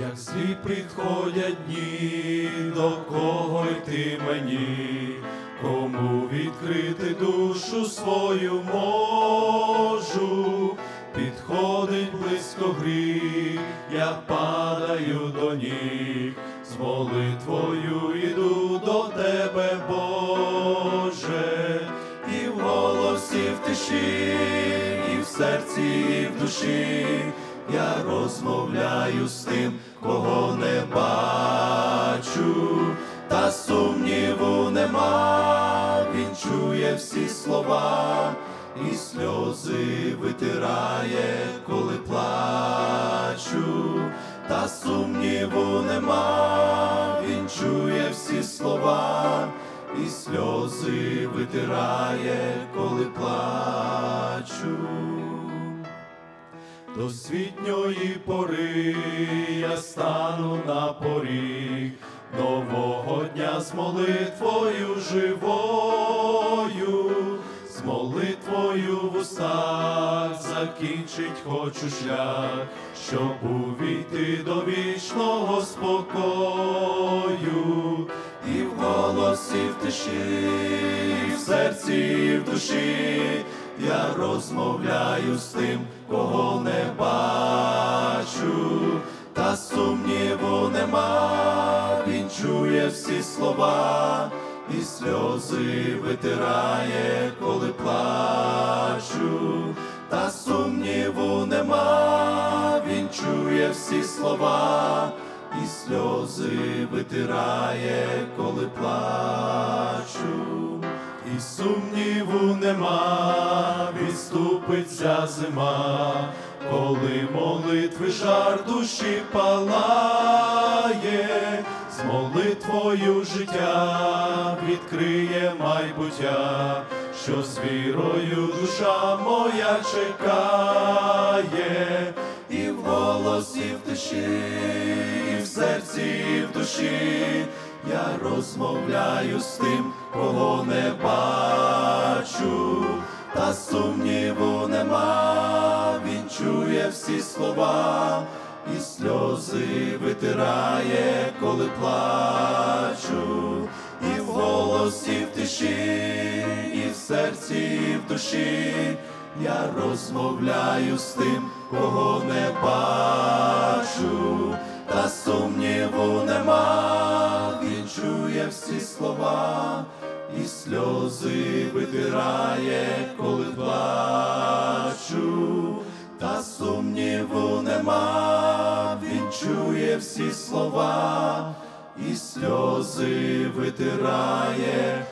як злі приходять дні, до кого йти мені, кому відкрити душу свою можу, підходить близько гріх, я падаю до ніг, з молитвою іду до тебе, Боже, і в голосі в тиші, і в серці, і в душі. Я розмовляю з тим, кого не бачу, та сумніву нема, він чує всі слова, і сльози витирає, коли плачу, та сумніву нема, він чує всі слова, і сльози витирає, коли плачу. До світньої пори я стану на поріг нового дня з молитвою живою, з молитвою в устах закінчить хочу шлях, щоб увійти до вічного спокою, і в голосі в тиші, і в серці, і в душі. Я розмовляю з тим, кого не бачу, та сумніву нема, він чує всі слова, і сльози витирає, коли плачу, та сумніву нема, він чує всі слова, і сльози витирає, коли плачу. І сумніву нема, відступить ця зима, коли молитви жар душі палає, з молитвою життя відкриє майбуття, що з вірою душа моя чекає, і в голосі в тиші, і в серці, і в душі я розмовляю з тим, кого не бачу, та сумніву нема, він чує всі слова, і сльози витирає, коли плачу, і в голосі в тиші, і в серці, і в душі. Я розмовляю з тим, кого не бачу, та сумніву нема, він чує всі слова, і сльози витирає, чує всі слова, і сльози витирає.